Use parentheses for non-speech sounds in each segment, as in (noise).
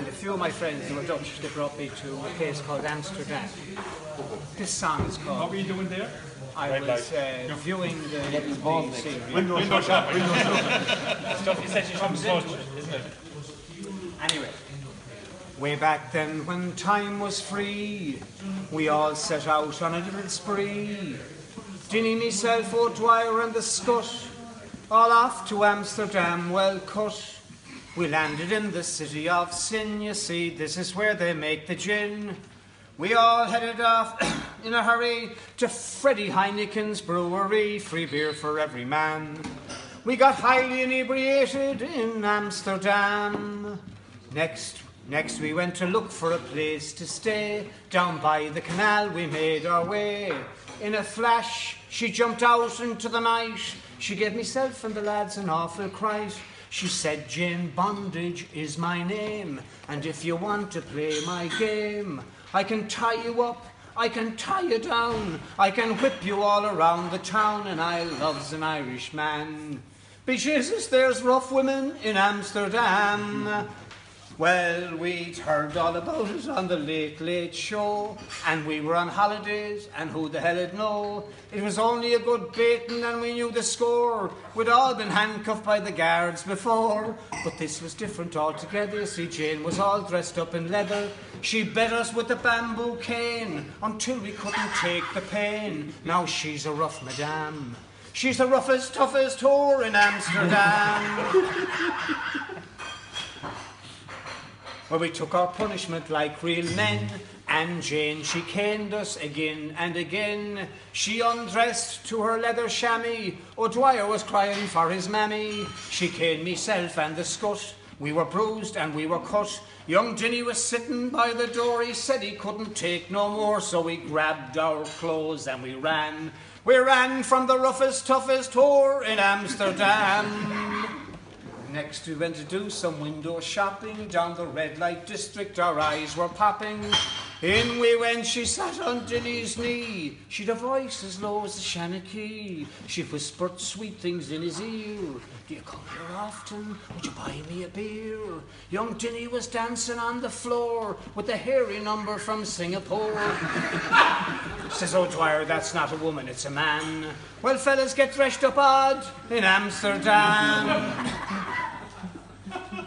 and a few of my friends who were Dutch, they brought me to a place called Amsterdam. This song is called. What were you doing there? I was uh, viewing the, the scenery. Window shop, window shop. (laughs) Stuff essentially comes in, isn't it? Anyway, way back then when time was free, we all set out on a little spree. Dinny, myself, O'Dwyer and the Scut, all off to Amsterdam, well cut. We landed in the city of sin, you see, this is where they make the gin. We all headed off (clears throat) in a hurry to Freddy Heineken's brewery, free beer for every man. We got highly inebriated in Amsterdam. Next, next we went to look for a place to stay. Down by the canal we made our way. In a flash, she jumped out into the night. She gave myself and the lads an awful fright. She said, Jane Bondage is my name, and if you want to play my game, I can tie you up, I can tie you down, I can whip you all around the town, and I loves an Irishman. Be Jesus, there's rough women in Amsterdam. Well, we'd heard all about it on the Late Late Show, and we were on holidays, and who the hell'd know? It was only a good baiting, and we knew the score. We'd all been handcuffed by the guards before, but this was different altogether. See, Jane was all dressed up in leather. She bet us with a bamboo cane until we couldn't take the pain. Now she's a rough madame. She's the roughest, toughest whore in Amsterdam. (laughs) Well, we took our punishment like real men, and Jane, she caned us again and again. She undressed to her leather chamois. O'Dwyer was crying for his mammy. She caned myself and the scut. We were bruised and we were cut. Young Dinny was sitting by the door. He said he couldn't take no more, so we grabbed our clothes and we ran. We ran from the roughest, toughest whore in Amsterdam. Next, we went to do some window shopping down the red light district. Our eyes were popping. In we went, she sat on Dinny's knee. She'd a voice as low as the Shanachie. She whispered sweet things in his ear. Do you come here often? Would you buy me a beer? Young Dinny was dancing on the floor with the hairy number from Singapore. (laughs) Says oh, O'Dwyer, that's not a woman, it's a man. Well, fellas, get dressed up odd in Amsterdam.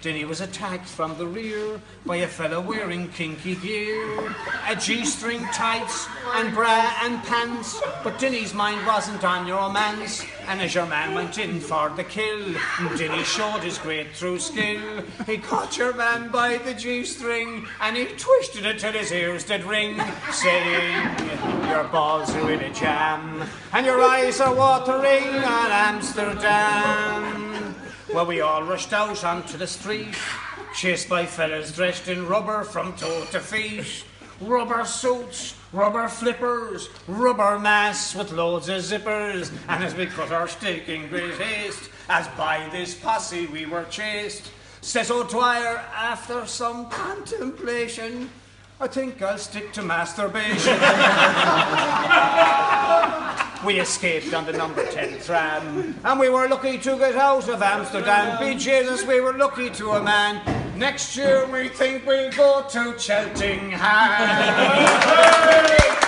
Denny was attacked from the rear by a fellow wearing kinky gear, a G-string tights and bra and pants. But Denny's mind wasn't on your romance, and as your man went in for the kill, Denny showed his great true skill. He caught your man by the G-string, and he twisted it till his ears did ring, saying, "Your balls are in a jam, and your eyes are watering on Amsterdam." Well, we all rushed out onto the street, chased by fellas dressed in rubber from toe to feet. Rubber suits, rubber flippers, rubber masks with loads of zippers. And as we cut our steak in great haste, as by this posse we were chased, says O'Dwyer after some contemplation, I think I'll stick to masturbation. (laughs) we escaped on the number 10 tram, and we were lucky to get out of Amsterdam. Be Jesus, we were lucky to a man. Next year we think we'll go to Cheltenham. (laughs)